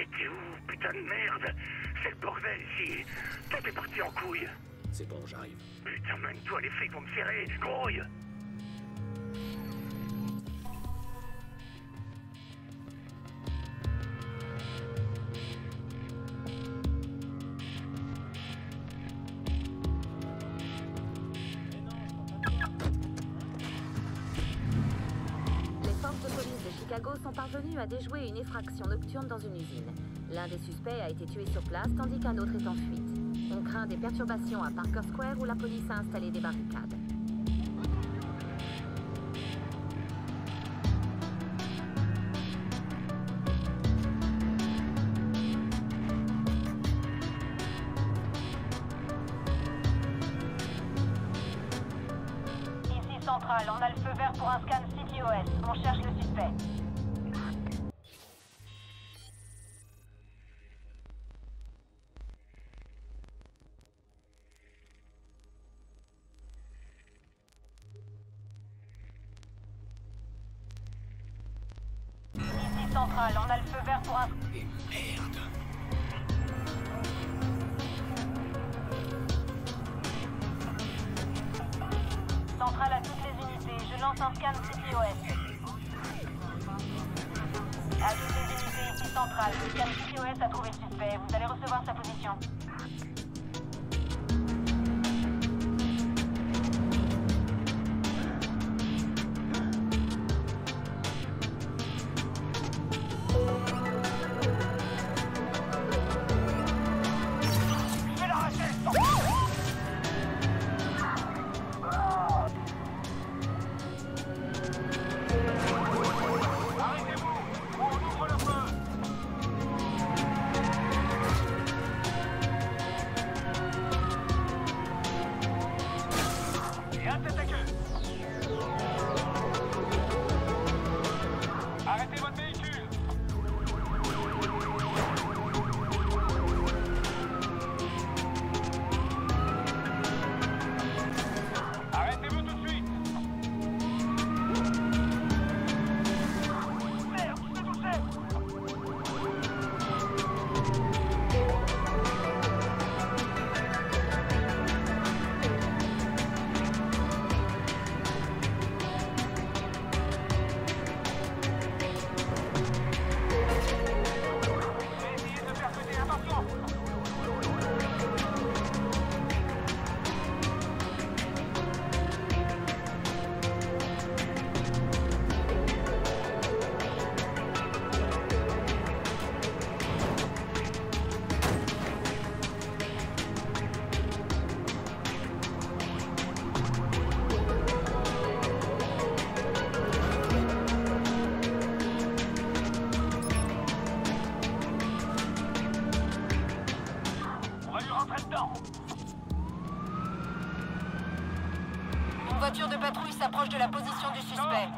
T'étais où, putain de merde C'est le bordel ici Tout est parti en couille. C'est bon, j'arrive. Putain, même toi, les flics vont me serrer Grouille Chicago sont parvenues à déjouer une effraction nocturne dans une usine. L'un des suspects a été tué sur place tandis qu'un autre est en fuite. On craint des perturbations à Parker Square où la police a installé des barricades. On a le feu vert pour un scan CTOS. On cherche le suspect. Ici Central, on a le feu vert pour un... Et merde Central à lance un scan CTOS. Toutes les unités ici Central. Le scan CTOS a trouvé le suspect. Vous allez recevoir sa position. S'approche de la position du suspect.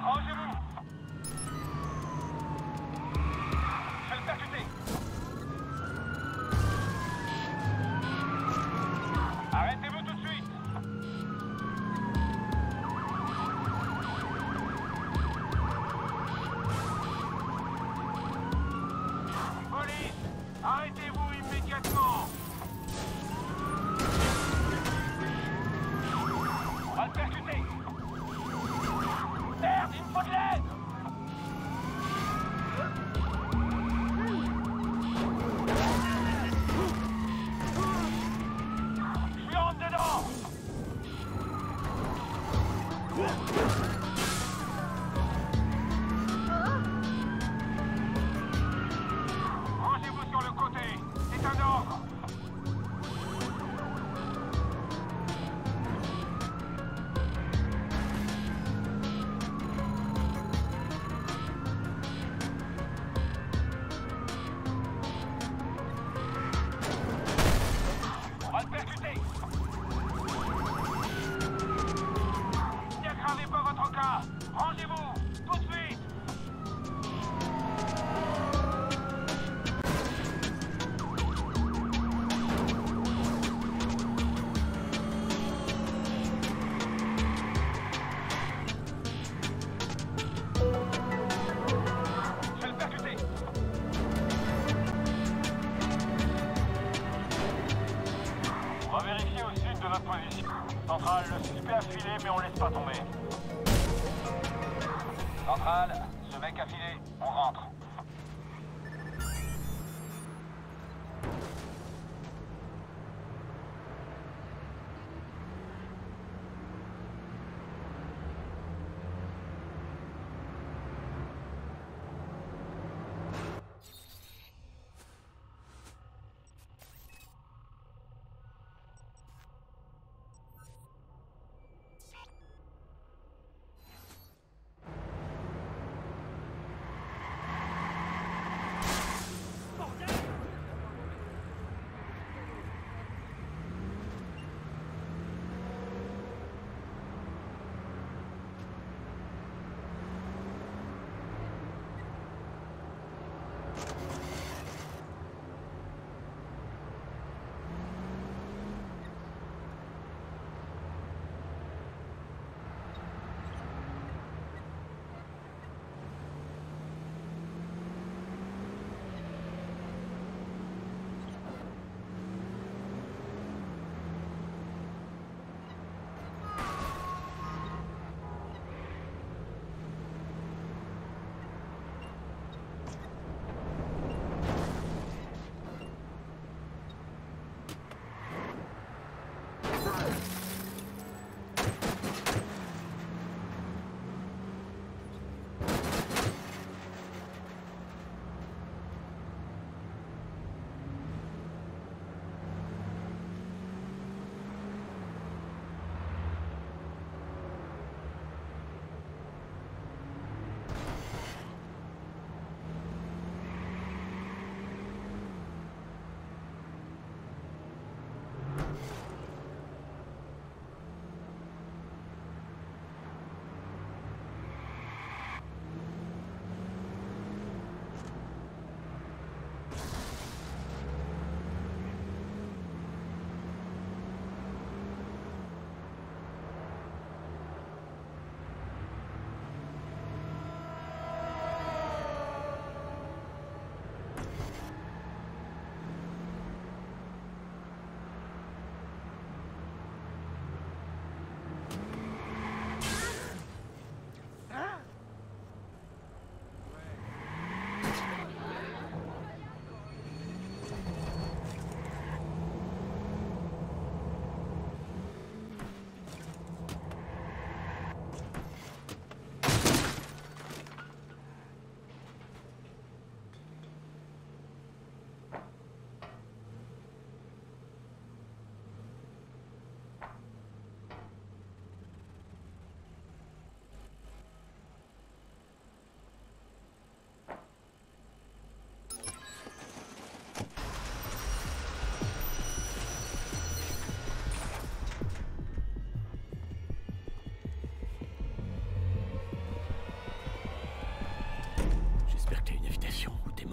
Notre position. Centrale, le suspect a filé, mais on laisse pas tomber. Centrale, ce mec a filé. On rentre.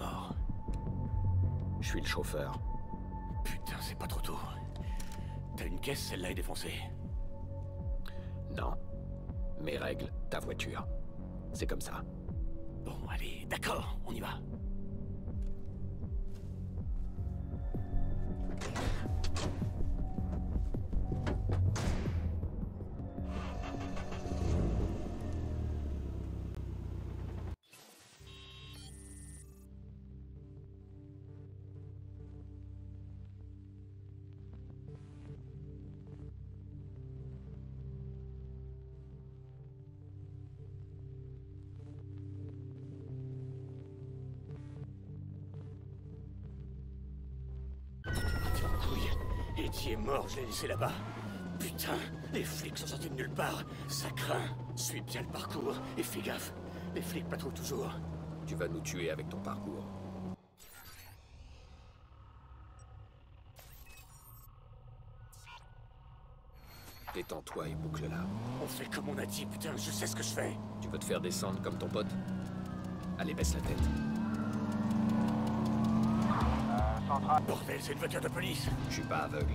Mort. Je suis le chauffeur. Putain, c'est pas trop tôt. T'as une caisse, celle-là est défoncée. Non. Mes règles, ta voiture. C'est comme ça. Bon, allez, d'accord, on y va. Est mort, je l'ai laissé là-bas. Putain, les flics sont sortis de nulle part. Ça craint. Suis bien le parcours et fais gaffe. Les flics patrouillent toujours. Tu vas nous tuer avec ton parcours. Détends-toi et boucle-la. On fait comme on a dit, putain, je sais ce que je fais. Tu veux te faire descendre comme ton pote Allez, baisse la tête. Euh. Bordel, c'est une voiture de police. Je suis pas aveugle.